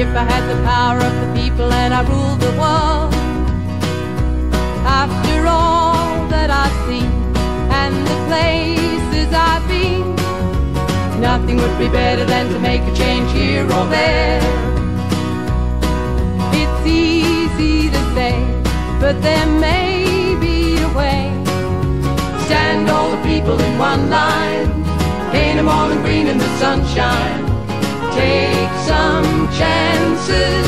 If I had the power of the people and I ruled the world, after all that I've seen and the places I've been, nothing would be better than to make a change here or there. It's easy to say, but there may be a way. Stand all the people in one line, paint them all in green in the sunshine. Take some chances.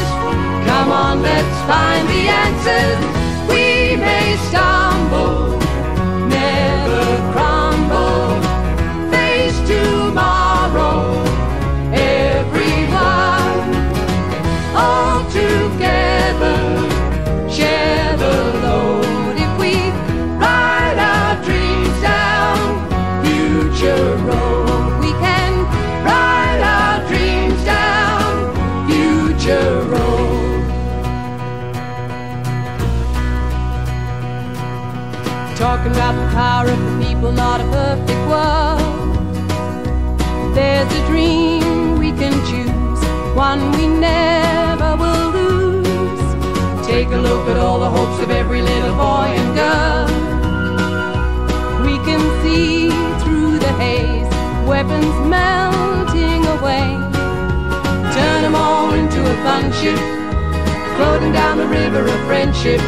Come on, let's find the answers. We may stumble, never crumble. Face tomorrow, everyone. All together, share the load. If we ride our dreams down future Talking about the power of the people, not a perfect world. There's a dream we can choose, one we never will lose. Take a look at all the hopes of every little boy and girl. We can see through the haze, weapons melting away. Turn them all into a fun ship, floating down the river of friendship.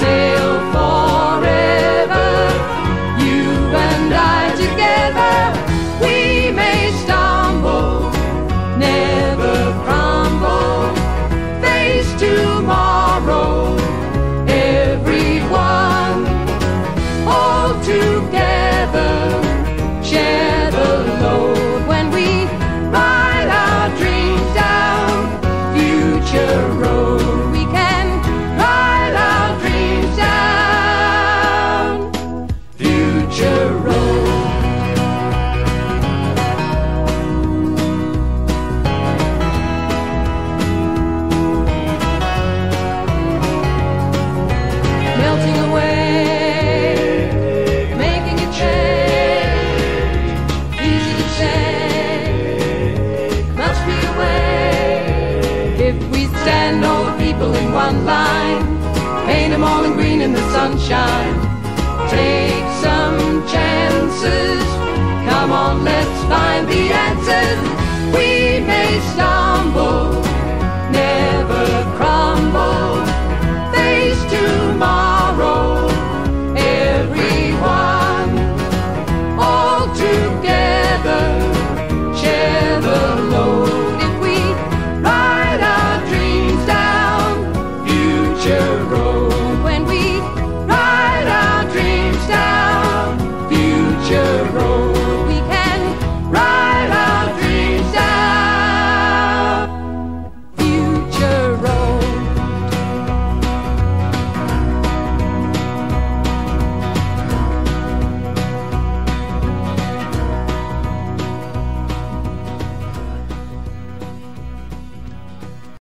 Sail forever, line, paint them all in green in the sunshine.